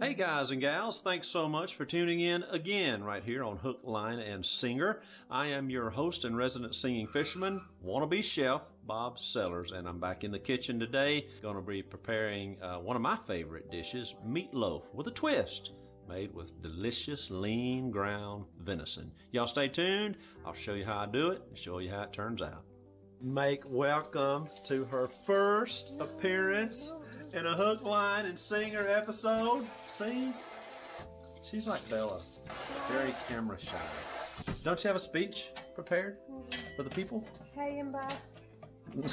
Hey guys and gals, thanks so much for tuning in again right here on Hook, Line, and Singer. I am your host and resident singing fisherman, wannabe chef, Bob Sellers, and I'm back in the kitchen today. Going to be preparing uh, one of my favorite dishes, meatloaf with a twist made with delicious lean ground venison. Y'all stay tuned. I'll show you how I do it and show you how it turns out. Make welcome to her first appearance in a hook, line, and singer episode. See? She's like Bella, very camera shy. Don't you have a speech prepared for the people? Hey and bye.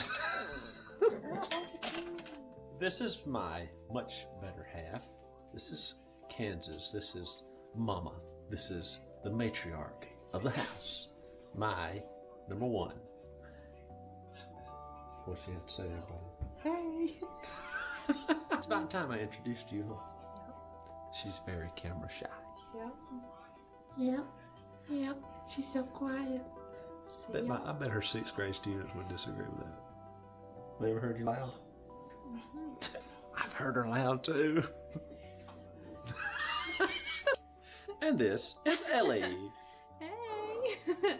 This is my much better half. This is Kansas. This is Mama. This is the matriarch of the house. My number one. What you have to say, everybody? Hey. It's about time I introduced you. Yep. She's very camera shy. Yep. Yep. Yep. She's so quiet. See Bet my, I bet her sixth grade students would disagree with that. They ever heard you loud? Mm-hmm. I've heard her loud too. and this is Ellie. Hey.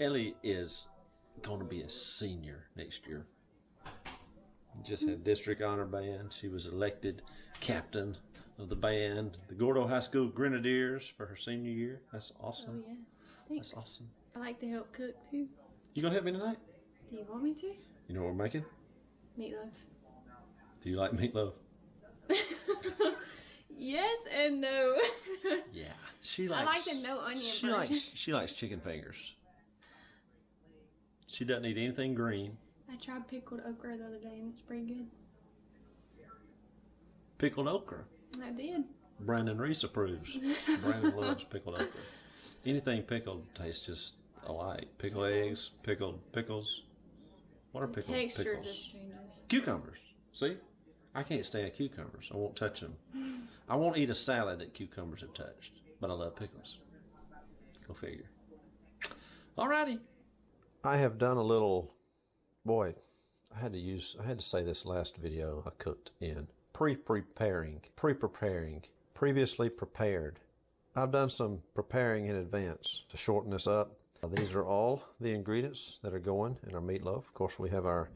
Ellie is going to be a senior next year. Just had district honor band. She was elected captain of the band, the Gordo High School Grenadiers, for her senior year. That's awesome. oh yeah. Thanks. That's awesome. I like to help cook too. You gonna help me tonight? Do you want me to? You know what we're making? Meatloaf. Do you like meatloaf? yes and no. Yeah, she likes. I like the no onion She version. likes. She likes chicken fingers. She doesn't eat anything green. I tried pickled okra the other day and it's pretty good. Pickled okra. I did. Brandon Reese approves. Brandon loves pickled okra. Anything pickled tastes just alike. Pickled eggs, pickled pickles. What are pickled Texture pickles? just changes. Cucumbers. See, I can't stand cucumbers. I won't touch them. I won't eat a salad that cucumbers have touched, but I love pickles. Go figure. Alrighty. I have done a little. Boy, I had to use. I had to say this last video I cooked in pre-preparing, pre-preparing, previously prepared. I've done some preparing in advance to shorten this up. Uh, these are all the ingredients that are going in our meatloaf. Of course, we have our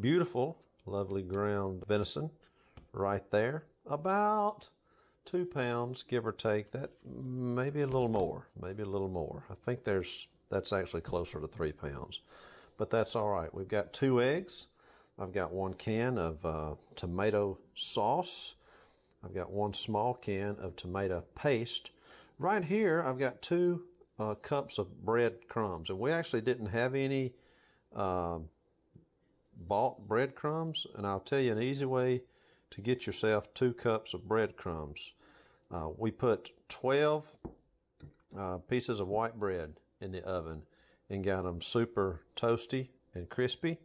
beautiful, lovely ground venison right there. About two pounds, give or take. That maybe a little more, maybe a little more. I think there's that's actually closer to three pounds, but that's all right. We've got two eggs. I've got one can of uh, tomato sauce. I've got one small can of tomato paste. Right here, I've got two uh, cups of bread crumbs, and we actually didn't have any um, bought breadcrumbs. And I'll tell you an easy way to get yourself two cups of breadcrumbs. Uh, we put 12 uh, pieces of white bread in the oven and got them super toasty and crispy.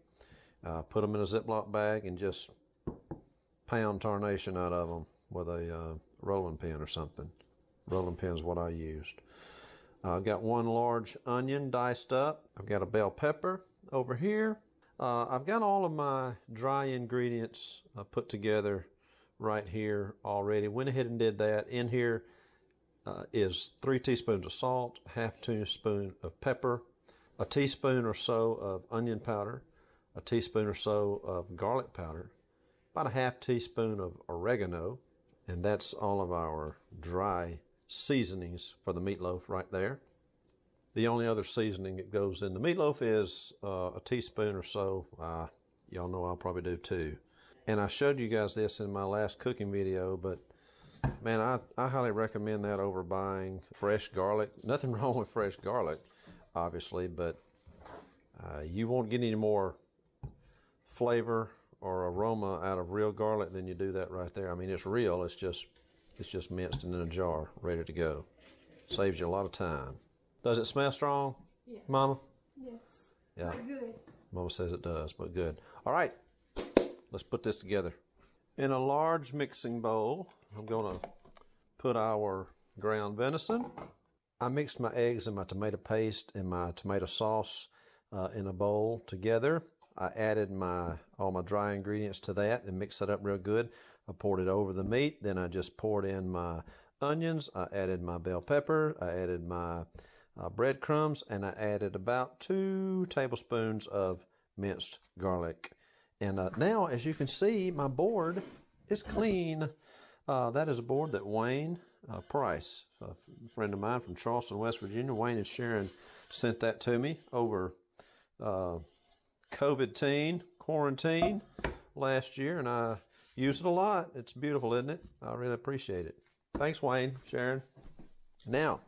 Uh, put them in a Ziploc bag and just pound tarnation out of them with a uh, rolling pin or something. Rolling pin is what I used. Uh, I've got one large onion diced up. I've got a bell pepper over here. Uh, I've got all of my dry ingredients uh, put together right here already. Went ahead and did that. In here uh, is three teaspoons of salt, half teaspoon of pepper, a teaspoon or so of onion powder, a teaspoon or so of garlic powder, about a half teaspoon of oregano, and that's all of our dry seasonings for the meatloaf right there. The only other seasoning that goes in the meatloaf is uh, a teaspoon or so. Uh, y'all know I'll probably do two. And I showed you guys this in my last cooking video, but man, I, I highly recommend that over buying fresh garlic. Nothing wrong with fresh garlic, obviously, but uh, you won't get any more flavor or aroma out of real garlic than you do that right there. I mean, it's real. It's just it's just minced and in a jar, ready to go. Saves you a lot of time. Does it smell strong, Yes. Mama? Yes. Yeah, Good. Mama says it does, but good. All right, let's put this together. In a large mixing bowl, I'm going to put our ground venison. I mixed my eggs and my tomato paste and my tomato sauce uh, in a bowl together. I added my all my dry ingredients to that and mixed that up real good. I poured it over the meat. Then I just poured in my onions. I added my bell pepper. I added my uh, breadcrumbs, and I added about two tablespoons of minced garlic. And uh, now, as you can see, my board is clean. Uh, that is a board that Wayne uh, Price, a friend of mine from Charleston, West Virginia, Wayne and Sharon sent that to me over uh, COVID teen quarantine last year, and I use it a lot. It's beautiful, isn't it? I really appreciate it. Thanks, Wayne, Sharon. Now,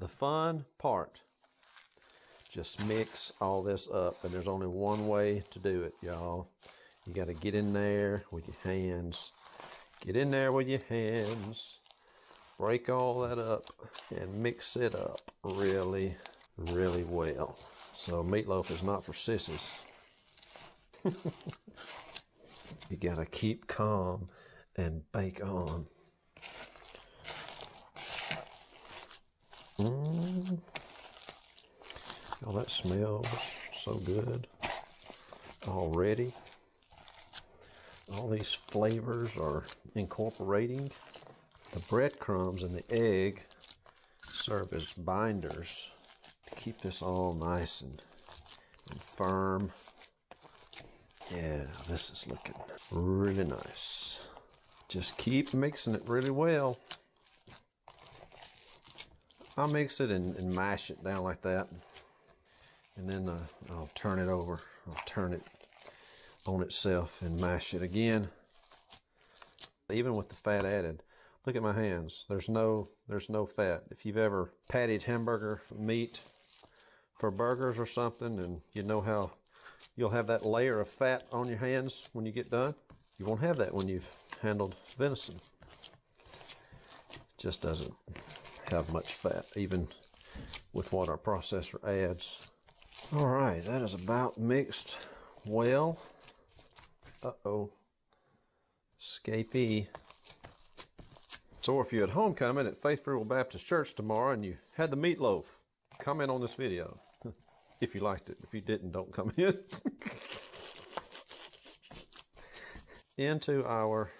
the fun part. Just mix all this up, and there's only one way to do it, y'all. You got to get in there with your hands. Get in there with your hands. Break all that up and mix it up really, really well. So meatloaf is not for sissies. you got to keep calm and bake on. Mm. Oh, that smells so good already. All these flavors are incorporating. The breadcrumbs and the egg serve as binders to keep this all nice and, and firm. Yeah, this is looking really nice. Just keep mixing it really well. I'll mix it and, and mash it down like that. And then uh, I'll turn it over. I'll turn it on itself and mash it again. Even with the fat added, look at my hands. There's no there's no fat. If you've ever patted hamburger meat for burgers or something, and you know how you'll have that layer of fat on your hands when you get done, you won't have that when you've handled venison. Just doesn't have much fat, even with what our processor adds. All right, that is about mixed well. Uh-oh. Scapey. So if you're at homecoming at Faith Free Will Baptist Church tomorrow and you had the meatloaf, comment on this video. if you liked it. If you didn't, don't come in. Into our,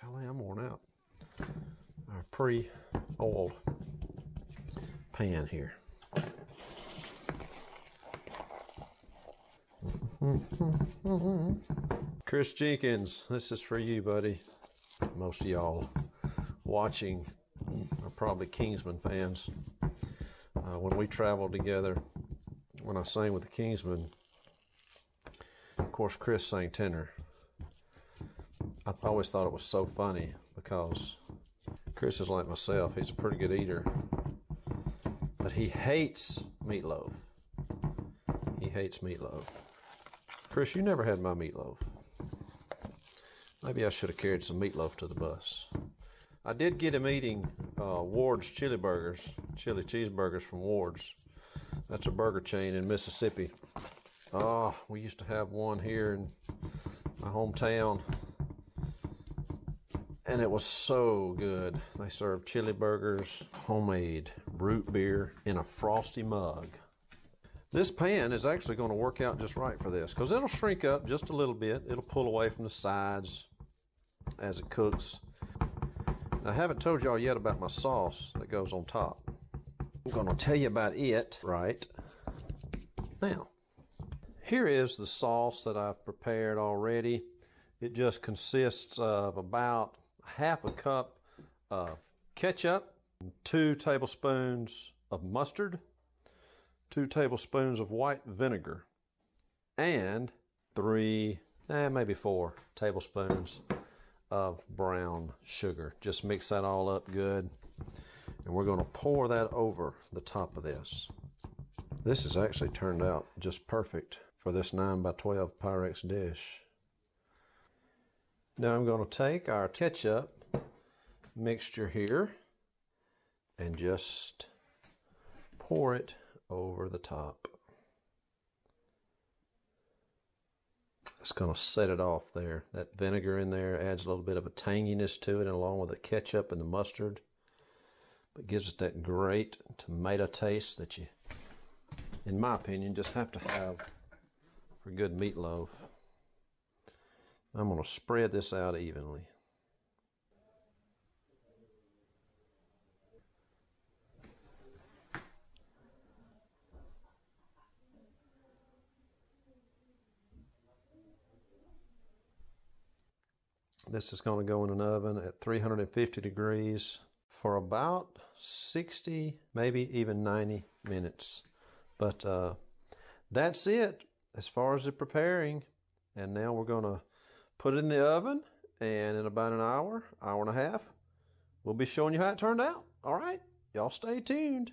golly, I'm worn out. Our pre-oiled pan here. Chris Jenkins, this is for you, buddy. Most of y'all watching are probably Kingsmen fans. Uh, when we traveled together, when I sang with the Kingsmen, of course, Chris sang tenor. I always thought it was so funny because Chris is like myself. He's a pretty good eater, but he hates meatloaf. He hates meatloaf. Chris, you never had my meatloaf. Maybe I should have carried some meatloaf to the bus. I did get him eating uh, Ward's Chili Burgers, chili cheeseburgers from Ward's. That's a burger chain in Mississippi. Oh, we used to have one here in my hometown. And it was so good. They served chili burgers, homemade root beer in a frosty mug. This pan is actually going to work out just right for this because it'll shrink up just a little bit. It'll pull away from the sides as it cooks. I haven't told y'all yet about my sauce that goes on top. I'm going to tell you about it right now. Here is the sauce that I've prepared already. It just consists of about half a cup of ketchup, two tablespoons of mustard, two tablespoons of white vinegar, and three, eh, maybe four tablespoons of brown sugar. Just mix that all up good. And we're going to pour that over the top of this. This has actually turned out just perfect for this 9 by 12 Pyrex dish. Now I'm going to take our ketchup mixture here and just pour it over the top. It's going to set it off there. That vinegar in there adds a little bit of a tanginess to it, along with the ketchup and the mustard, but gives it that great tomato taste that you, in my opinion, just have to have for good meatloaf. I'm going to spread this out evenly. This is going to go in an oven at 350 degrees for about 60, maybe even 90 minutes. But uh, that's it as far as the preparing. And now we're going to put it in the oven, and in about an hour, hour and a half, we'll be showing you how it turned out. All right? Y'all stay tuned.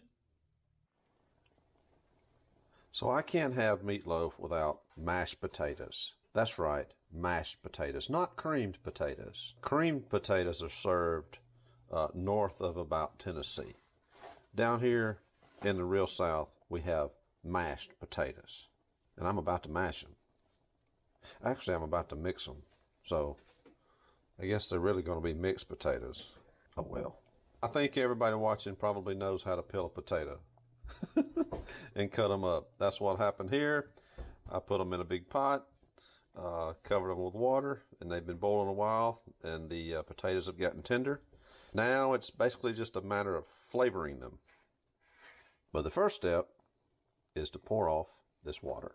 So I can't have meatloaf without mashed potatoes. That's right, mashed potatoes, not creamed potatoes. Creamed potatoes are served uh, north of about Tennessee. Down here in the real South, we have mashed potatoes, and I'm about to mash them. Actually, I'm about to mix them, so I guess they're really going to be mixed potatoes. Oh well. I think everybody watching probably knows how to peel a potato and cut them up. That's what happened here. I put them in a big pot, uh, covered them with water, and they've been boiling a while, and the uh, potatoes have gotten tender. Now it's basically just a matter of flavoring them. But the first step is to pour off this water.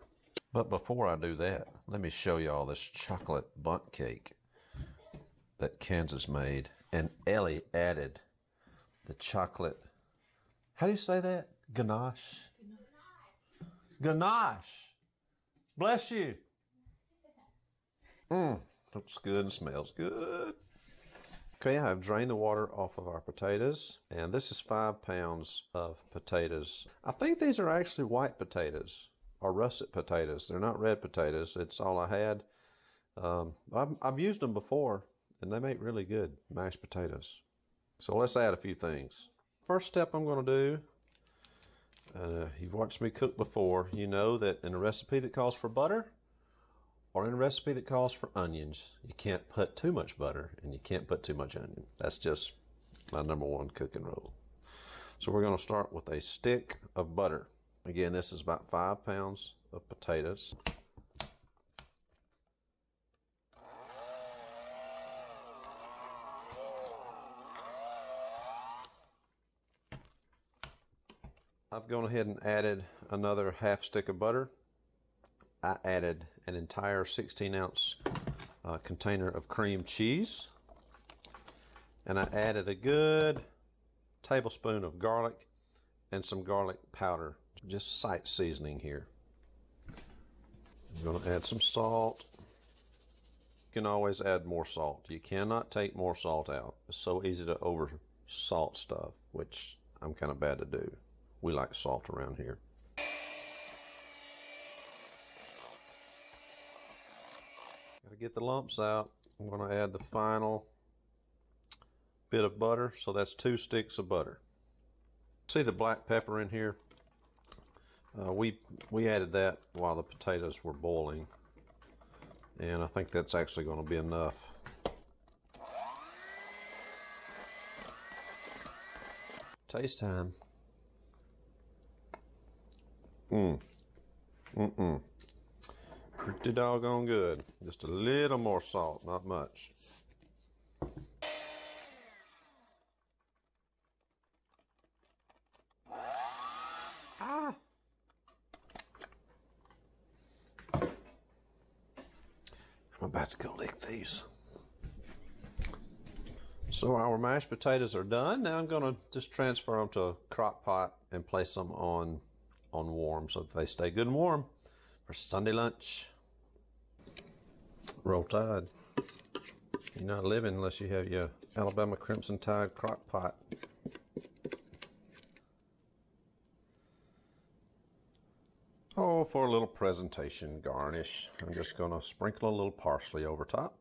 But before I do that, let me show you all this chocolate bundt cake that Kansas made. And Ellie added the chocolate. How do you say that? Ganache. Ganache. Bless you. Mmm, looks good and smells good. Okay, I've drained the water off of our potatoes, and this is five pounds of potatoes. I think these are actually white potatoes or russet potatoes. They're not red potatoes. It's all I had. Um, I've, I've used them before, and they make really good mashed potatoes. So let's add a few things. First step I'm going to do, uh, you've watched me cook before, you know that in a recipe that calls for butter, or in a recipe that calls for onions, you can't put too much butter and you can't put too much onion. That's just my number one cooking rule. So we're going to start with a stick of butter. Again, this is about five pounds of potatoes. I've gone ahead and added another half stick of butter. I added an entire 16 ounce uh, container of cream cheese. And I added a good tablespoon of garlic and some garlic powder. Just sight seasoning here. I'm going to add some salt. You can always add more salt. You cannot take more salt out. It's so easy to over salt stuff, which I'm kind of bad to do. We like salt around here. Get the lumps out. I'm gonna add the final bit of butter. So that's two sticks of butter. See the black pepper in here? Uh, we we added that while the potatoes were boiling, and I think that's actually going to be enough. Taste time. Mmm. Mm-mm. Pretty doggone good. Just a little more salt, not much. Ah. I'm about to go lick these. So our mashed potatoes are done. Now I'm going to just transfer them to a crock pot and place them on on warm so that they stay good and warm for Sunday lunch. Roll Tide. You're not living unless you have your Alabama Crimson Tide crock pot. Oh, for a little presentation garnish, I'm just going to sprinkle a little parsley over top.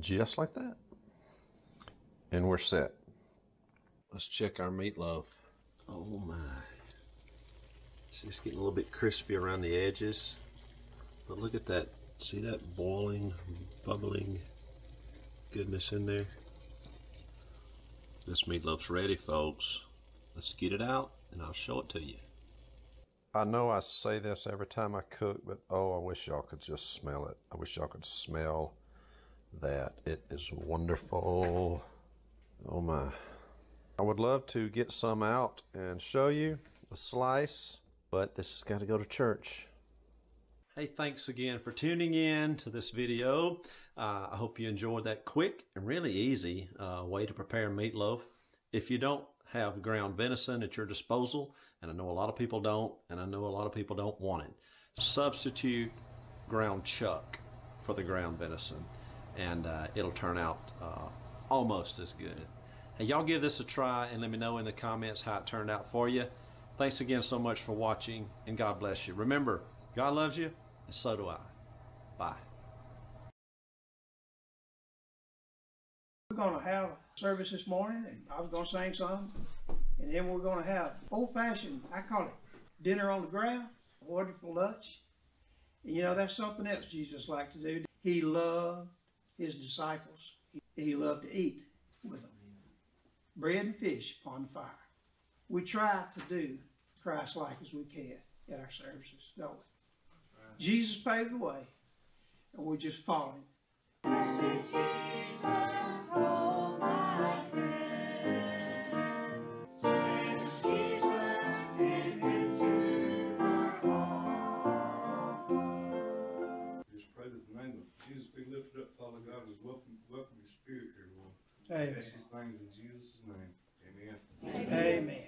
Just like that. And we're set. Let's check our meatloaf. Oh my. See, it's getting a little bit crispy around the edges. But look at that. See that boiling, bubbling goodness in there? This meatloaf's ready, folks. Let's get it out and I'll show it to you. I know I say this every time I cook, but oh, I wish y'all could just smell it. I wish y'all could smell that. It is wonderful. Oh my. I would love to get some out and show you a slice, but this has got to go to church. Hey, thanks again for tuning in to this video. Uh, I hope you enjoyed that quick and really easy uh, way to prepare meatloaf. If you don't have ground venison at your disposal, and I know a lot of people don't, and I know a lot of people don't want it, substitute ground chuck for the ground venison, and uh, it'll turn out uh, almost as good. Hey, y'all give this a try and let me know in the comments how it turned out for you. Thanks again so much for watching, and God bless you. Remember, God loves you, and so do I. Bye. We're gonna have service this morning, and I was gonna sing some, and then we're gonna have old fashioned, I call it dinner on the ground, wonderful lunch. You know, that's something else Jesus liked to do. He loved his disciples. He loved to eat with them. Bread and fish upon the fire. We try to do Christ-like as we can at our services, don't we? Jesus paved the way, and we're just following. Just pray that the name of Jesus be lifted up, Father God, we welcome, welcome your spirit here, Lord. Amen. Ask these things in Jesus' Amen. Amen.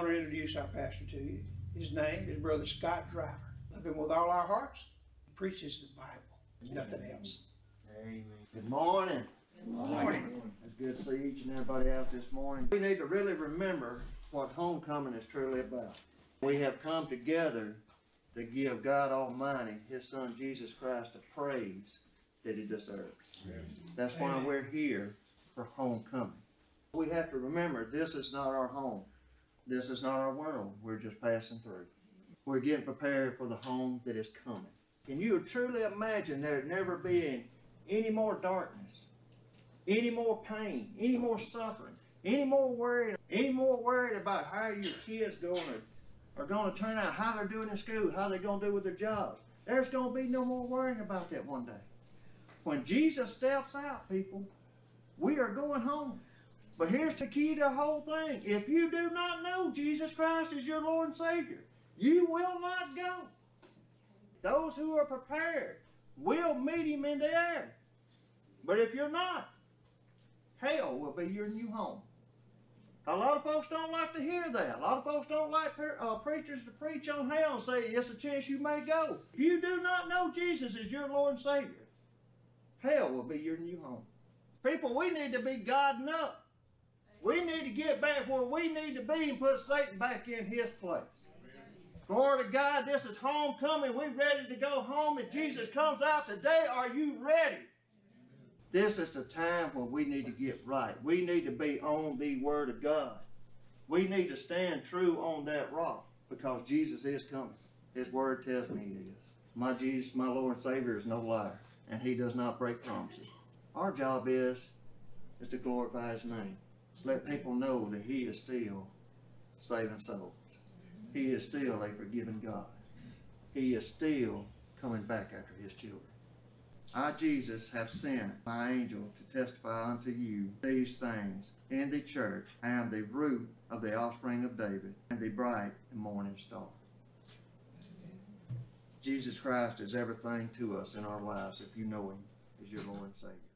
Going to introduce our pastor to you. His name is Brother Scott Driver. Love him with all our hearts. He preaches the Bible, nothing else. Amen. Good morning. Good morning. It's good to see each and everybody out this morning. We need to really remember what homecoming is truly about. We have come together to give God Almighty, His Son Jesus Christ, the praise that He deserves. That's why we're here for homecoming. We have to remember this is not our home. This is not our world. We're just passing through. We're getting prepared for the home that is coming. Can you truly imagine there never being any more darkness, any more pain, any more suffering, any more worry, any more worried about how your kids going to, are going to turn out, how they're doing in school, how they're going to do with their jobs. There's going to be no more worrying about that one day. When Jesus steps out, people, we are going home. But here's the key to the whole thing. If you do not know Jesus Christ as your Lord and Savior, you will not go. Those who are prepared will meet him in the air. But if you're not, hell will be your new home. A lot of folks don't like to hear that. A lot of folks don't like uh, preachers to preach on hell and say it's a chance you may go. If you do not know Jesus as your Lord and Savior, hell will be your new home. People, we need to be godding up. We need to get back where we need to be and put Satan back in his place. Glory to God, this is homecoming. We're ready to go home. If Jesus comes out today, are you ready? This is the time when we need to get right. We need to be on the Word of God. We need to stand true on that rock because Jesus is coming. His Word tells me he is. My Jesus, my Lord and Savior, is no liar, and He does not break promises. Our job is, is to glorify His name. Let people know that He is still saving souls. He is still a forgiving God. He is still coming back after His children. I, Jesus, have sent my angel to testify unto you these things in the church. I am the root of the offspring of David and the bright and morning star. Jesus Christ is everything to us in our lives if you know Him as your Lord and Savior.